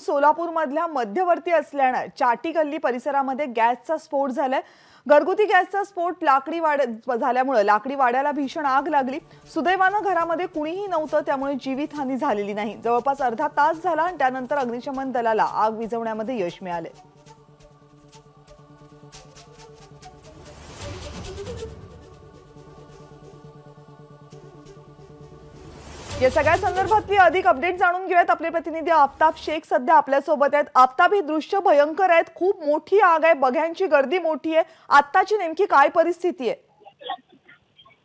सोलापूरमधल्या मध्यवर्ती असल्यानं चाटी गल्ली परिसरामध्ये गॅसचा स्फोट झालाय. घरगुती गॅसचा स्फोट लाकडी वाड झाल्यामुळे लाकडी वाड्याला भीषण आग लागली. सुदैवानं घरामध्ये कुणीही नव्हतं त्यामुळे जीवितहानी झालेली नाही. जवळपास अर्धा तास झाला आणि त्यानंतर अग्निशमन दलाला आग विझवण्यामध्ये यश मिळाले या सगळ्या संदर्भातली अधिक अपडेट जाणून घेऊयात. आपले प्रतिनिधी आफताब शेख सध्या आपल्यासोबत आहेत. आफताब ही दृश्य भयंकर आहेत. खूप मोठी आग आहे. बघ्यांची गर्दी मोठी आहे. आत्ताची नेमकी काय परिस्थिती आहे?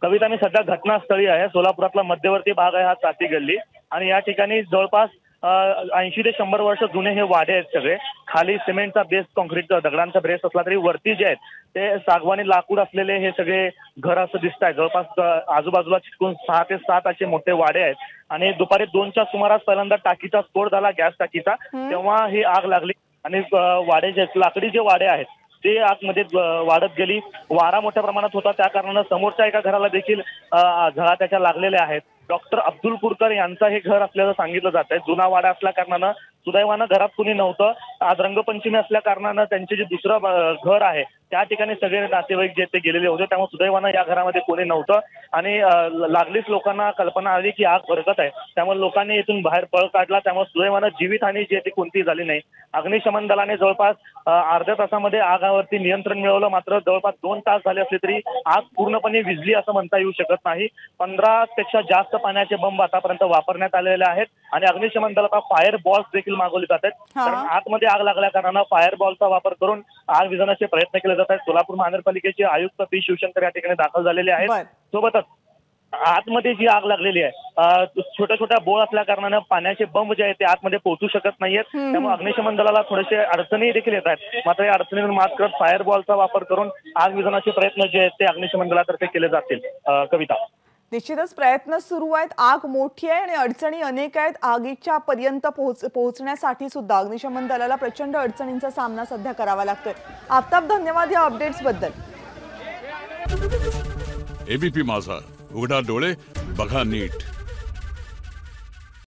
कविता मी सध्या घटनास्थळी आहे. सोलापुरातला मध्यवर्ती भाग आहे हा चाती गल्ली. आणि या ठिकाणी जवळपास ऐंशी ते शंभर वर्ष जुने हे वाडे आहेत सगळे. खाली सिमेंटचा बेस कॉन्क्रीटचा दगडांचा बेस असला तरी वरती जे आहेत ते सागवानी लाकूड असलेले हे सगळे घर असं दिसत आहे. जवळपास आजूबाजूला चिटकून सहा ते सात असे मोठे वाडे आहेत. आणि दुपारी दोनच्या सुमारास पहिल्यांदा टाकीचा स्फोट झाला गॅस टाकीचा. तेव्हा ही आग लागली आणि वाडे जे लाकडी जे वाडे आहेत ते आतमध्ये वाढत गेली. वारा मोठ्या प्रमाणात होता. त्या कारणानं समोरच्या एका घराला देखील झळा त्याच्या लागलेल्या आहेत. डॉक्टर अब्दुल कुरकर यांचं हे घर असल्याचं सांगितलं जात आहे. जुना वाडा असल्या कारणानं सुदैवानं घरात कुणी नव्हतं. आज रंगपंचमी असल्या कारणानं त्यांचे जे दुसरं घर आहे त्या ठिकाणी सगळे नातेवाईक जे ते गेलेले होते त्यामुळे सुदैवानं या घरामध्ये कोणी नव्हतं. आणि लागलीच लोकांना कल्पना आली की आग भरकत आहे. त्यामुळे लोकांनी इथून बाहेर पळ काढला. त्यामुळे सुदैवानं जीवितहानी जी ती कोणतीही झाली नाही. अग्निशमन दलाने जवळपास अर्ध्या तासामध्ये आगावरती नियंत्रण मिळवलं. मात्र जवळपास दोन तास झाले असले तरी आग पूर्णपणे विजली असं म्हणता येऊ शकत नाही. पंधरा पेक्षा जास्त पाण्याचे बंब आतापर्यंत वापरण्यात आलेले आहेत. आणि अग्निशमन दलाचा फायर बॉल्स देखील मागवले जात आहेत. कारण आतमध्ये आग लागल्या कारणानं फायर बॉलचा वापर करून आग विझवण्याचे प्रयत्न केले जात आहेत. सोलापूर महानगरपालिकेचे आयुक्त पी शिवशंकर या ठिकाणी दाखल झालेले आहेत. सोबतच आतमध्ये जी आग लागलेली आहे छोट्या छोट्या बोळ असल्या कारणानं पाण्याचे बंब जे आहेत ते आतमध्ये पोहोचू शकत नाहीयेत. त्यामुळे अग्निशमन दलाला थोडेसे अडचणी देखील येत आहेत. मात्र या अडचणीवर मात करत फायर बॉलचा वापर करून आग विझवण्याचे प्रयत्न जे आहेत ते अग्निशमन दलातर्फे केले जातील. कविता. निश्चितच प्रयत्न सुरू आहेत. आग मोठी आहे आणि अडचणी अनेक आहेत. आगीच्या पर्यंत पोहोच पोहोचण्यासाठी सुद्धा अग्निशमन दलाला प्रचंड अडचणींचा सामना सध्या करावा लागतोय. आफताब धन्यवाद या अपडेट्सबद्दल. एबीपी माझा. उघडा डोळे बघा नीट.